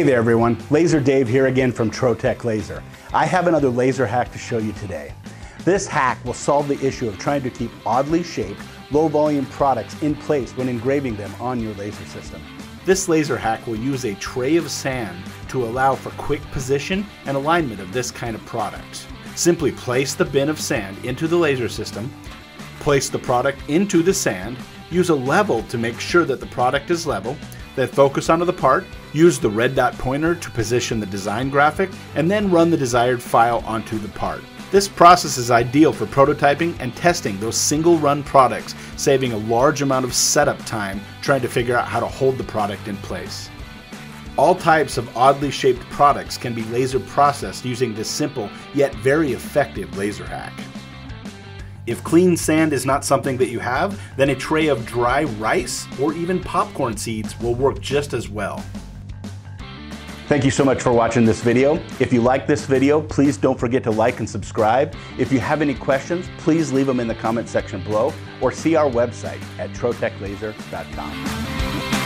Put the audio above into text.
there everyone, Laser Dave here again from Trotec Laser. I have another laser hack to show you today. This hack will solve the issue of trying to keep oddly shaped, low volume products in place when engraving them on your laser system. This laser hack will use a tray of sand to allow for quick position and alignment of this kind of product. Simply place the bin of sand into the laser system, place the product into the sand, use a level to make sure that the product is level, then focus onto the part, use the red dot pointer to position the design graphic, and then run the desired file onto the part. This process is ideal for prototyping and testing those single run products, saving a large amount of setup time trying to figure out how to hold the product in place. All types of oddly shaped products can be laser processed using this simple yet very effective laser hack. If clean sand is not something that you have, then a tray of dry rice or even popcorn seeds will work just as well. Thank you so much for watching this video. If you like this video, please don't forget to like and subscribe. If you have any questions, please leave them in the comment section below or see our website at troteclaser.com.